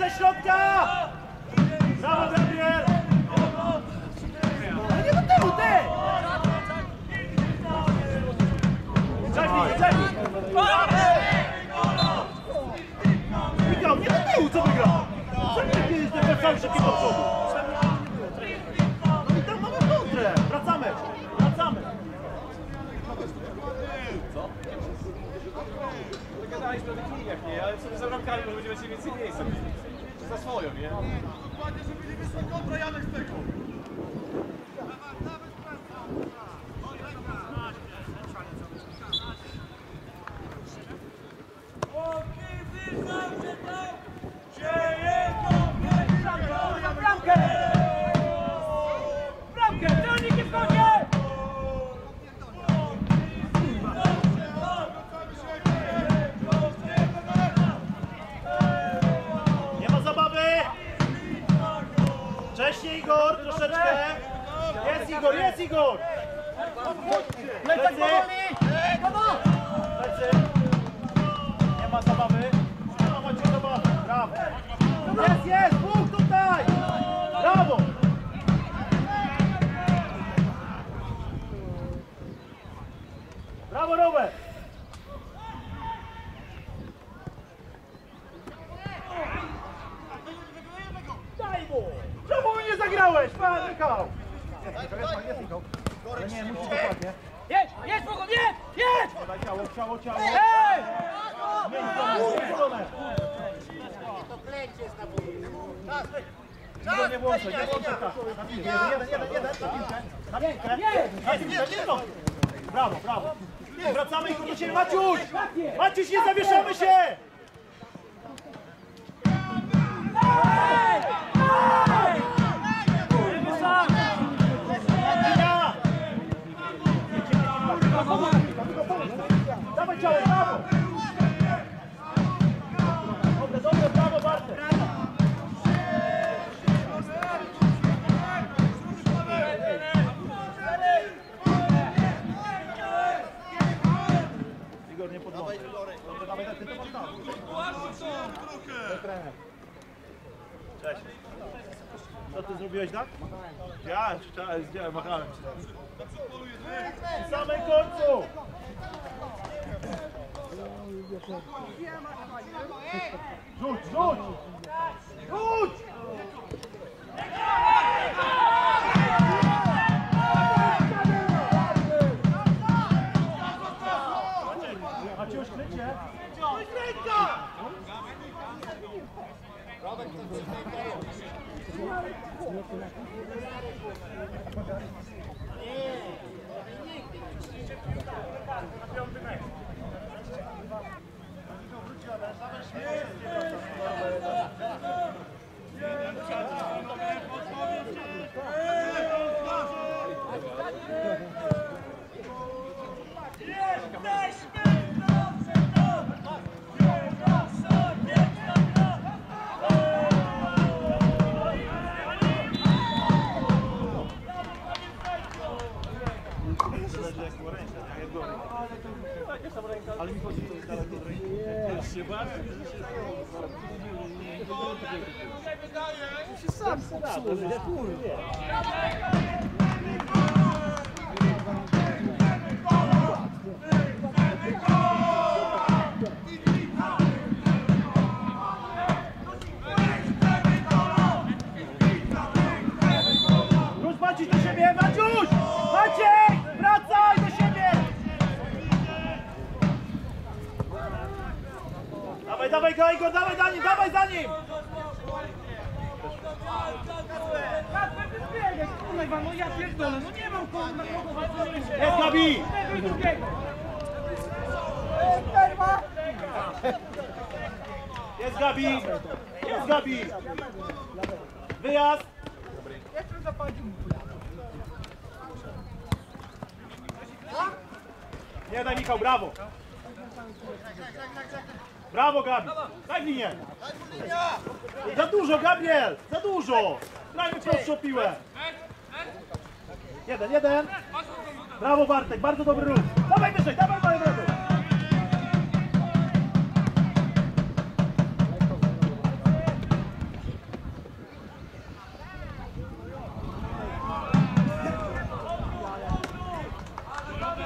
ze środka! Brawo, Gabriel! Ale nie do tyłu, ty! Czekaj, czekaj! Michał, nie do tyłu, co wygrał? Co nie takie jest cały szybkie do przodu? No i tam mamy kontrę! Wracamy! Wracamy! Gadaliśmy o tych liniach, nie? Ale sobie za bramkami może będzie więcej miejsca. Za swoją, nie? Dokładnie, żeby nie kontra Janek z tego. Wcześniej Igor, troszeczkę! Jest Igor, jest Igor! Plecy! Plecy! Nie ma zabawy! Ma macie zabawy! Brawo! Jest, jest! Bóg tutaj! Brawo! Brawo Robert! Zagrałeś? Pan Michał! Nie, musisz dokładnie. Jedź, jedź, Bogu, jedź, jedź! Ciało, ciało, ciało. Ej! Zmień stronę, zmień stronę. Igor, nie włączaj, nie włączaj tak. Na piłkę, jeden, jeden, jeden, na piłkę. Na piłkę. Na piłkę, nie. Brawo, brawo. Wracamy do siebie. Maciuś! Maciuś, nie zawieszamy się! Linia! Ja, chciałem, Dawaj, go, dawaj za nim, dawaj za nim! Kurwa, no ja kogo na walczyć. Jest Gabi! Jest Gabi! Jest Gabi! Wyjazd! Nie daj Michał, brawo! Brawo, Gabi! Daj linię! Za dużo, Gabriel! Za dużo! Grajmy prostszą piłę! Jeden, jeden! Brawo, Bartek! Bardzo dobry ruch! Dawaj wyżej! Dawaj, dawaj, dawaj!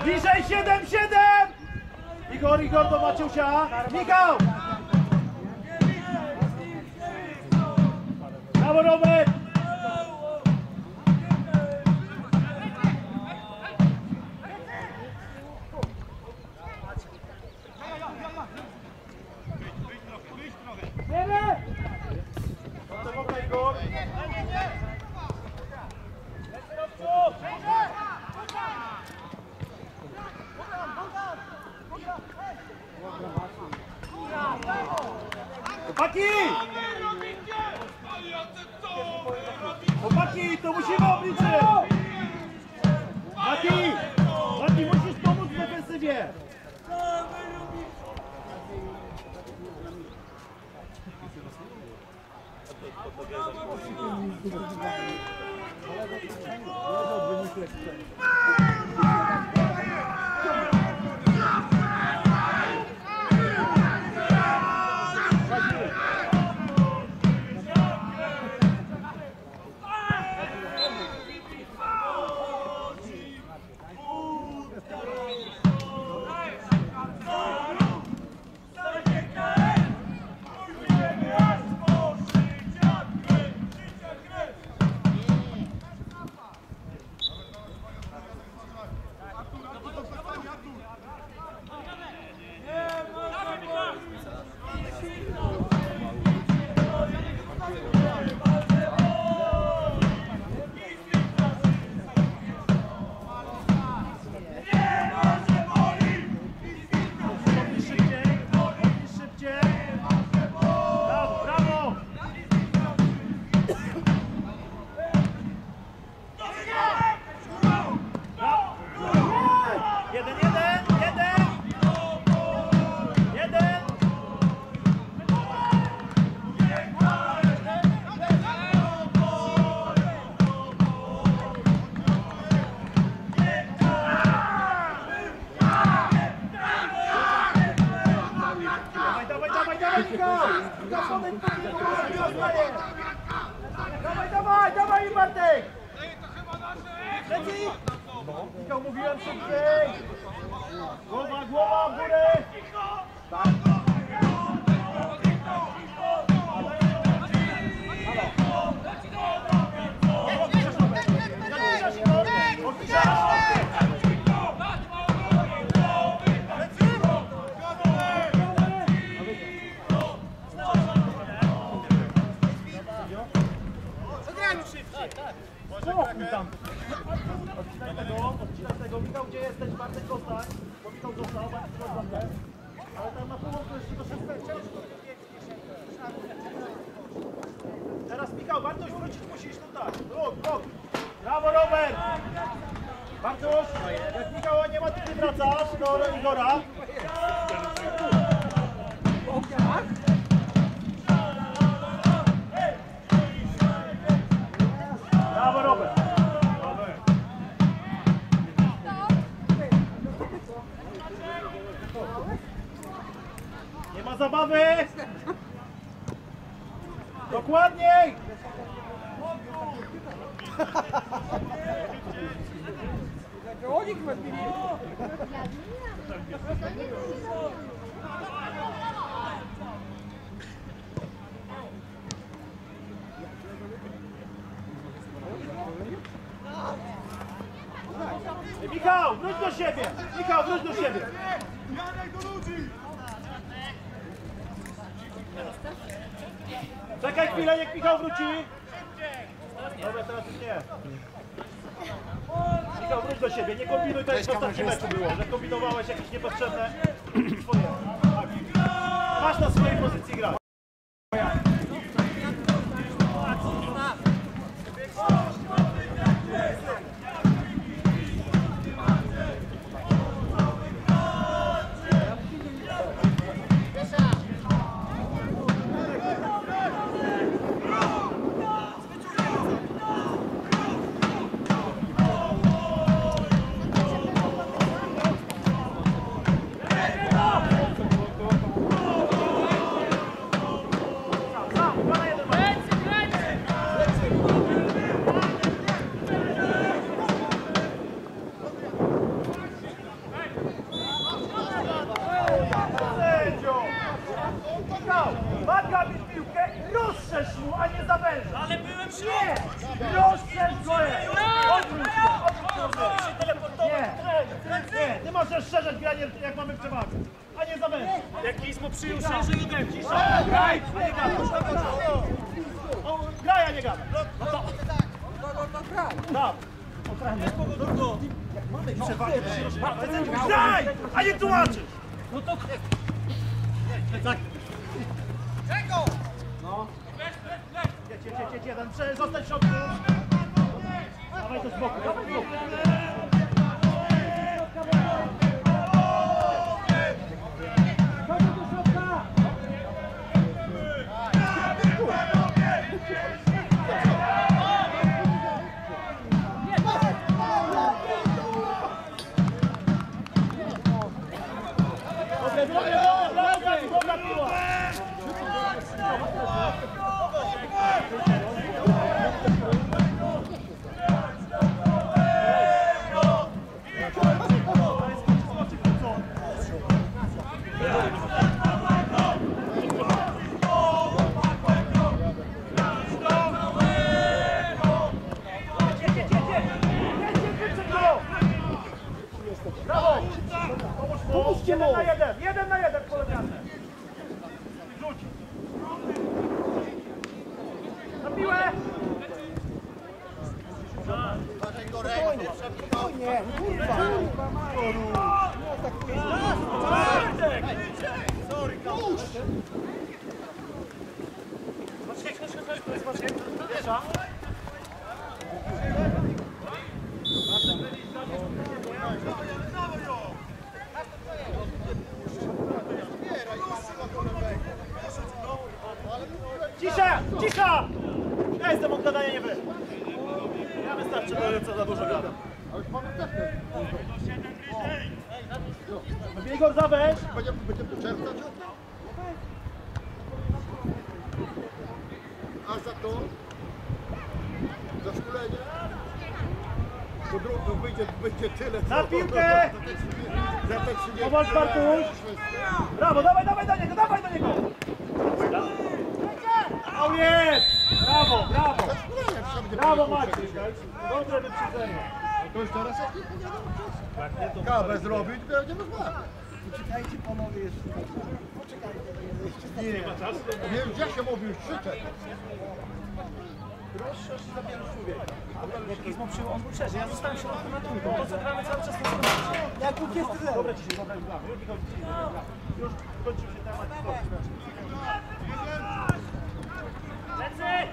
Bliżej 7, 7! Igor, Igor do Maciusia. Michał! Brawo Robert! Dawaj, dawaj, dawaj, dawaj, Michał! Michał, podejdź do mnie, bo on zostaje. Dawaj, dawaj, dawaj, Bartek! Leci! Michał, mówiłem szybciej! Głowa, głowa, w górę! Odpisasz, Spokój tam. Odcinaj tego, odcinaj tego. Michał, gdzie jesteś? Bartek zostań. Bo Michał został, Bartek został. Ale tam na połowę jeszcze do 16. Teraz Michał, Bartoś wrócić musisz tutaj. Druk, druk. Brawo Robert! Bartosz, jak Michał nie ma, to ty wracasz do Igora. Brawo A nie tłumaczysz! No to Tak. No. Jedź, jedź, jedź, jeden. Zostań w środku. Dawaj to z boku, dawaj z boku. Jeden na jeden, jeden na jeden koleżance. Rzuć. Na piłę! Pierwsza. Cisza! Cisza! Ja jestem od gadania nie wy. Ja wystarczy, bo co za dużo gadam. Igor, zaweź! Będzie, będzie czerpać A za to? Za szkolenie? To drugi wyjdzie, będzie tyle. co- Na piłkę! Za te 30. Powolcz, Bartuś! Brawo, dawaj, dawaj do niego, dawaj do niego! O jest! Brawo, brawo! Będzie Brawo. Maciej! Dobre wyprzedzenie. To już teraz jak nie powiadam. Kawę zrobić, będziemy rozmawiać. Poczekajcie panowie jeszcze. Nie ma czasu. Wiem, gdzie się mówi już krzyczeć. Jak Izmo przyjął, on był szerzej. Ja zostałem środku na trójką. To co gramy cały czas to jest Jak Bóg jest tyle. Dobra dzisiaj, dobra już gramy. Już kończył się temat. Lecy!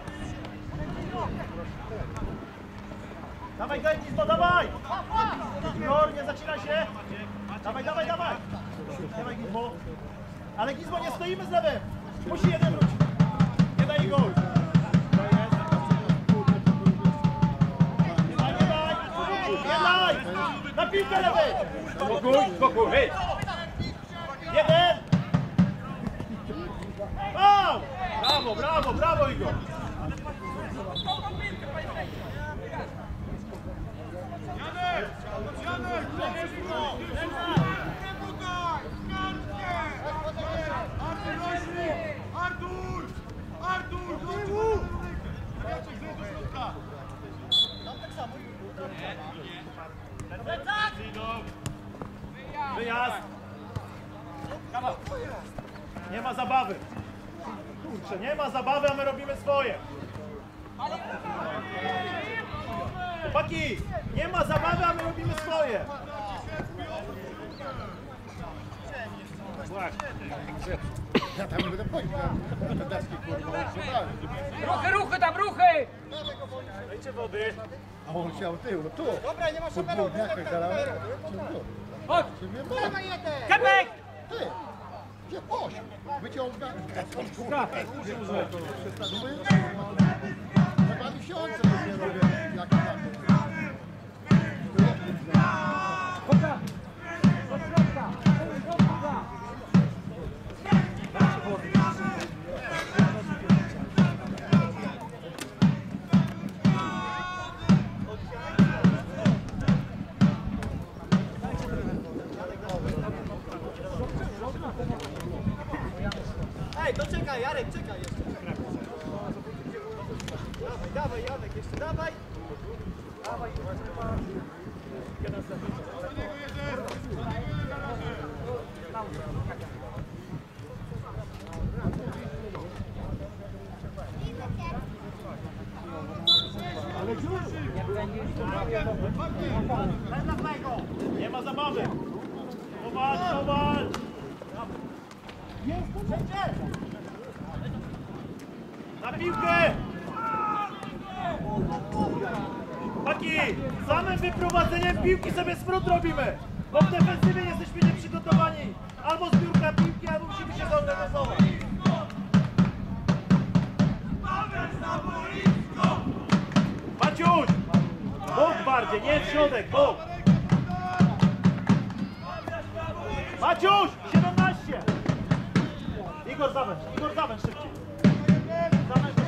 Dawaj, daj Izmo, dawaj! Igor, nie zacinaj się! Dawaj, dawaj, dawaj! Dawaj Gizmo! Ale Gizmo, nie stoimy z lewym! Musi jeden wrócić! Nie daj Igor! Na piłkę lewej! Spokój, spokój, hej! Jeden! Wow! Brawo, brawo, brawo Igor! Artur! Artur! Do tyłu! Jaciek, zejdź do środka! Wyjazd! Nie ma zabawy! Kurczę, nie ma zabawy, a my robimy swoje! Chłopaki! Nie ma zabawy, a my robimy swoje! Właśnie. Ja tam będę wchodzić na te deski, kurwa. Ruchy, ruchy tam, ruchy! Dajcie wody. A on chciał tył, no tu. Dobra, nie ma Po dwóch dniach jak gadałem, czy tu. Chodź! Kepek! Ty! Gdzie poś? Wyciąga. Kurwa, my... Dwa miesiące dopiero bardziej, nie w środek, bóg! Maciuś! 17! Igor zawęż, Igor zawęż szybciej. Zawęż do.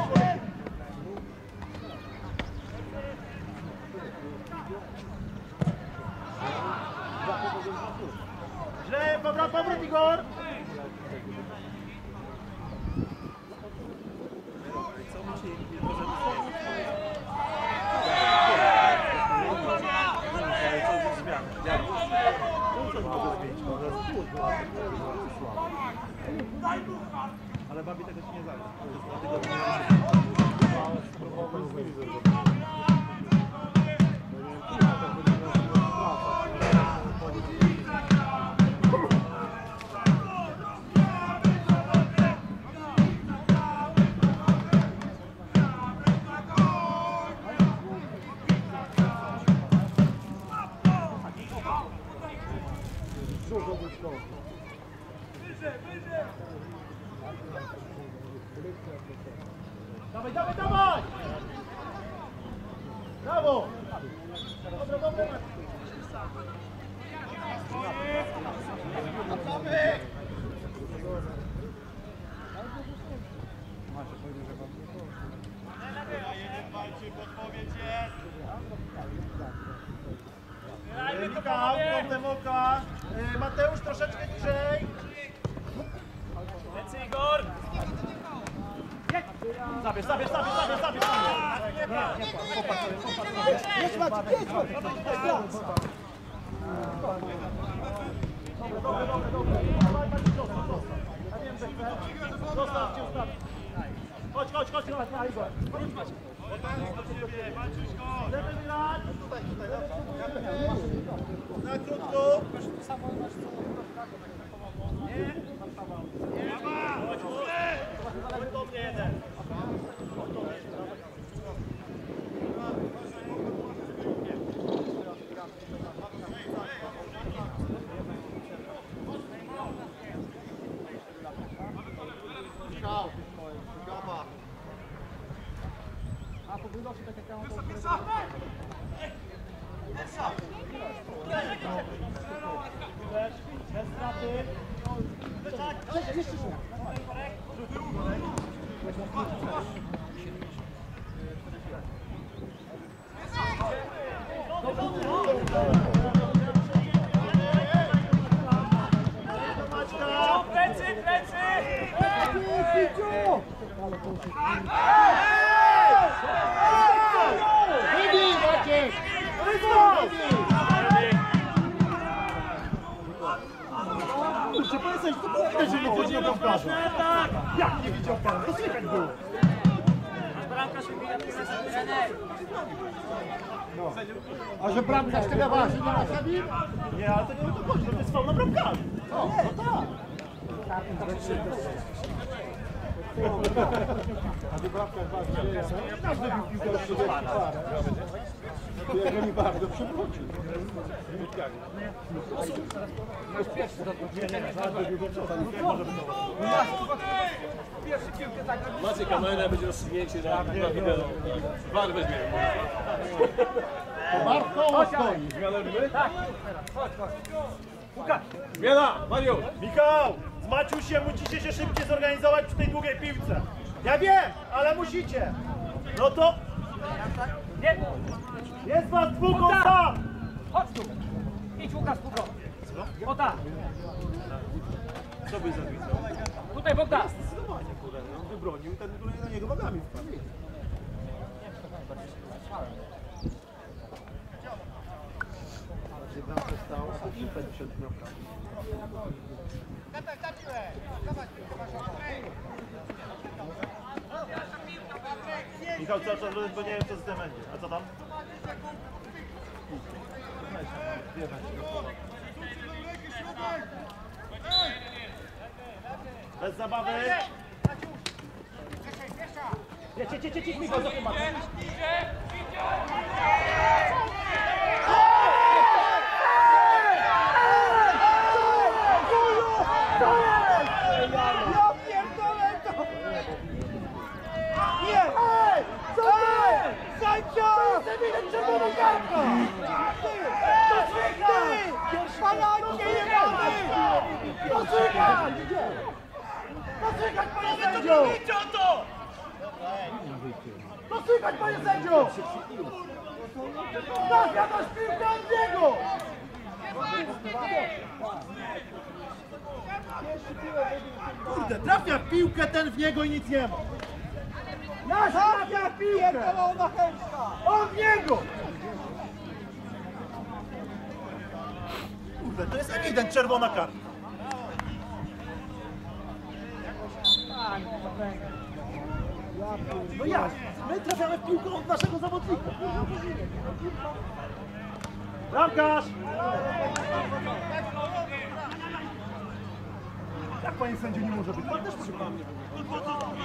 Źle, powrót, powrót Igor! Ale babi tego się nie zagra. Krótko. Chodź bramkarza. Jak nie widział pan? To słychać było. A że bramkarz tyle waży, nie ma zabił? Nie, ale to nie o to chodzi, to jest faul na bramkarza. No, no tak. A ty bramkarz waży, nie Nas wybił jak oni bardzo przywrócił. Macie kamerę, będzie rozsunięcie na, na wideo. War weźmie. To Mark koło stoi. Zmianę robimy? Tak. Zmiana! Mario! Michał, z Maciusiem musicie się szybciej zorganizować przy tej długiej piłce. Ja wiem, ale musicie. No to... Jest was dwóch, on sam. Chodź tu! Idź Łukasz, tu go. O tak! Co by zapisał? Tutaj Bogdan! Zdecydowanie, kurde, no, wybronił ten, który na niego nogami wpadł. Co trzeba bo nie wiem co z tym będzie. A co tam? Bez zabawy. Jedź, jedź, jedź, jedź, Michał, za tym matem. Ja pierdolę to! Nie! Ej! Co ty? Sędzia! Chcę widać czerwoną kartkę! Ty! To słychać! Palacie jebany! To słychać! To słychać, panie sędzio! To słychać, panie sędzio! Trafia do piłkę od niego! Kurde, trafia piłkę ten w niego i nic nie ma. Ja trafia piłkę! W niego! Kurde, to jest ewident czerwona karta. No jak? My trafiamy w piłkę od naszego zawodnika. Bramkarz! Jak panie sędziu nie może być? Pan też przy pan. Chłopaki,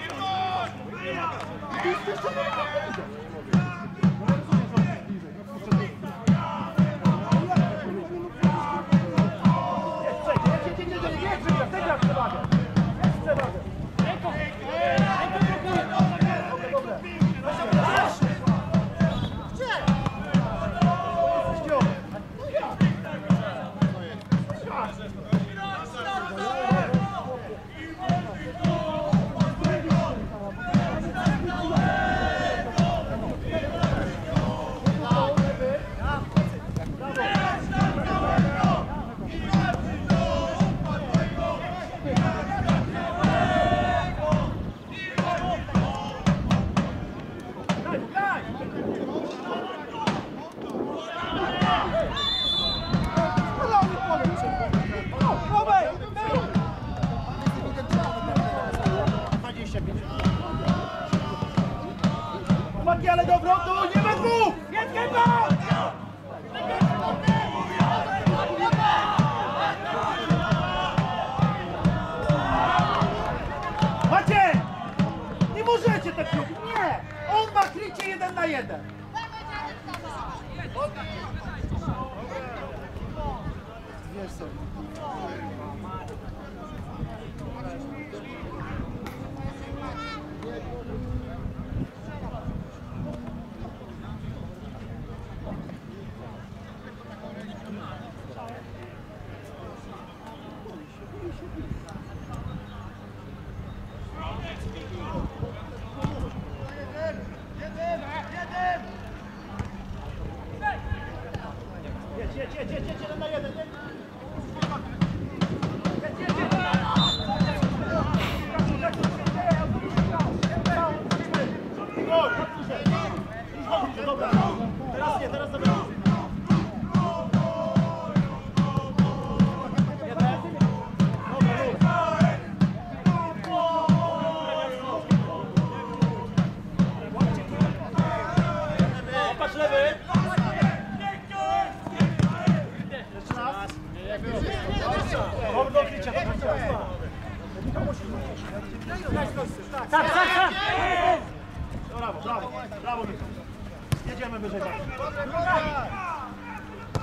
Jedziemy wyżej.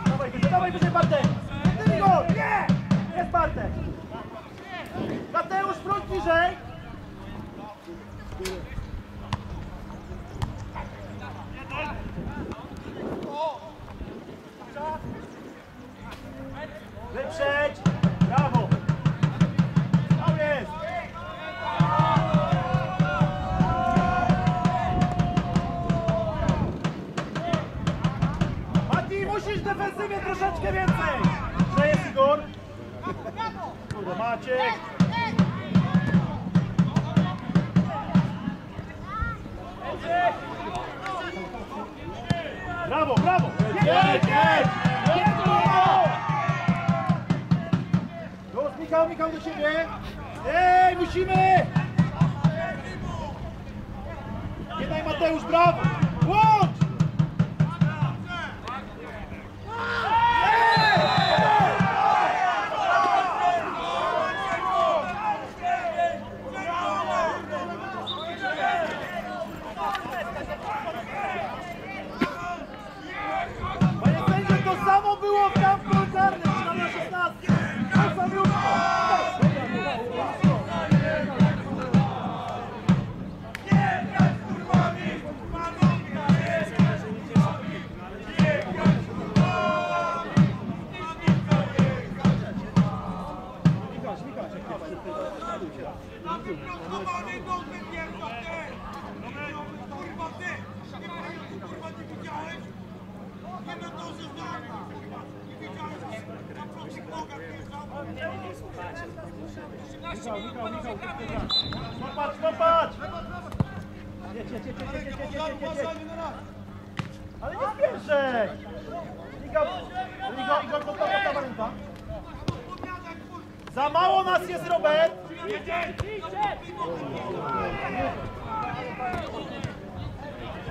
Dawaj wyżej, dawaj wyżej Bartek. Ty go, nie! Jest Bartek. Mateusz, wróć bliżej. Wyprzedź! Defensywie troszeczkę więcej! Że jest Igor? Kurde, Maciek! Jedź, jedź! Jedź, Bruno! Już, Michał, Michał do siebie! Ej, musimy! Nie daj Mateusz, brawo!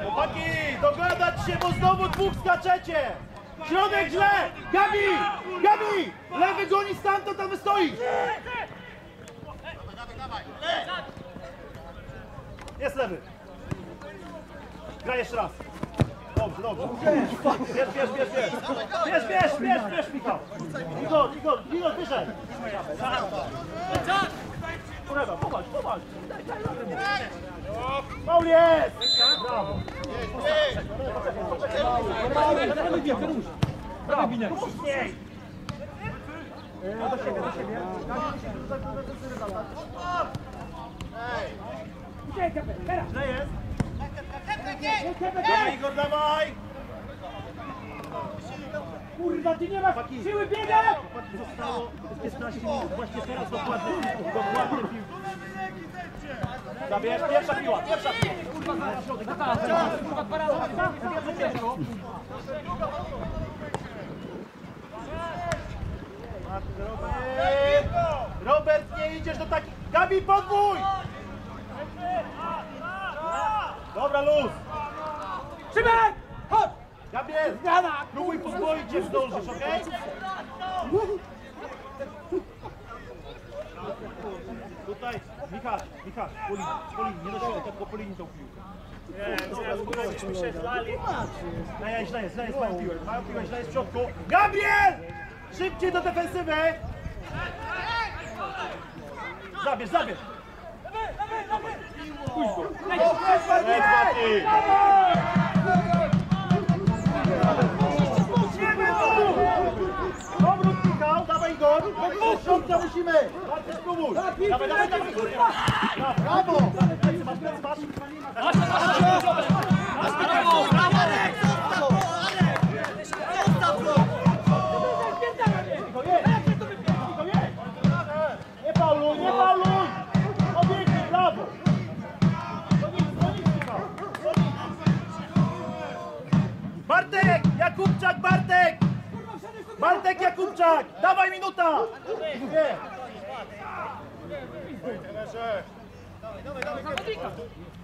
Chłopaki, dogadać się, bo znowu dwóch skaczecie! Środek źle! Gabi! Gabi! Lewy goni stamtąd, tam wy stoisz! Jest lewy. Gra jeszcze raz. Dobrze, dobrze. Bierz, bierz, bierz, bierz. Bierz, bierz, bierz, bierz, Michał. Igor, Igor, Igor, wyżej. Kurwa, popatrz, popatrz. Maul jest! Brawo. Brawo, mocniej. E, Do siebie, do siebie. Źle jest. Dawaj, Igor, dawaj. Kurwa, ty nie masz siły! Chłopaki, Zostało 15 minut. Właśnie teraz dokładnie. Dokładnie piłki. Zabierz, pierwsza piła, pierwsza piła. Kurwa, zaraz środek. Kurwa, dwa razy. Robert! Robert, nie idziesz do takich... Gabi, podwój! Dobra, luz. Szymek! Gabriel, Zmiana! próbuj podwoić, jak zdążysz, okej? Tutaj, Michał, Michał, po linii, po linii, nie do środka, tylko po linii tą piłkę. Nie, źle jest, źle jest, mają piłę, mają piłę, źle jest w środku. Gabriel! Szybciej do defensywy! Zabierz, zabierz! Leć, Mati! Szybko musimy! Dawaj, dawaj, dawaj! Brawo! Masz, masz, masz! Brawo, brawo!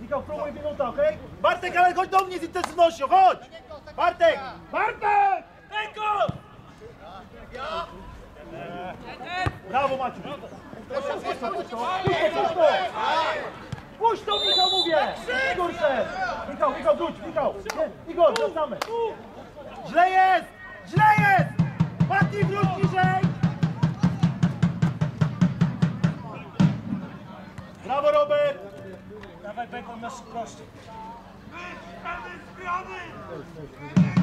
Michał, próbuj minuta, okej? Bartek, ale chodź do mnie z intensywnością, chodź! Bartek! Bartek! Ręko! Brawo, Maciu! Puść to, puść to, puść to! Michał, mówię! Igor szedł! Michał, Michał, wróć, Michał! Igor, wracamy! Źle jest! Źle jest! Mati, wróć niżej! Robert! Dawaj, Bekon, masz kości. Wyszczamy z!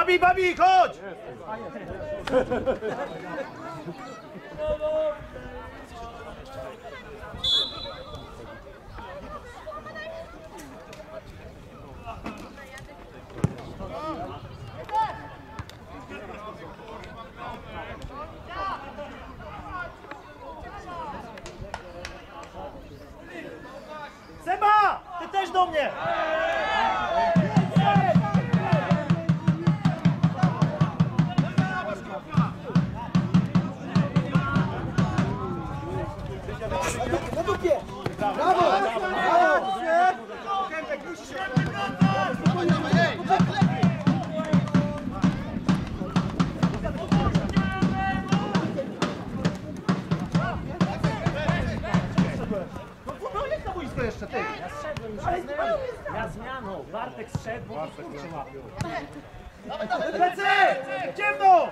Babi, Babi, chodź! Seba! Ty też do mnie! Na zmianą. Bartek szedł, bo kurczę łapił. Plecy! Ciemno!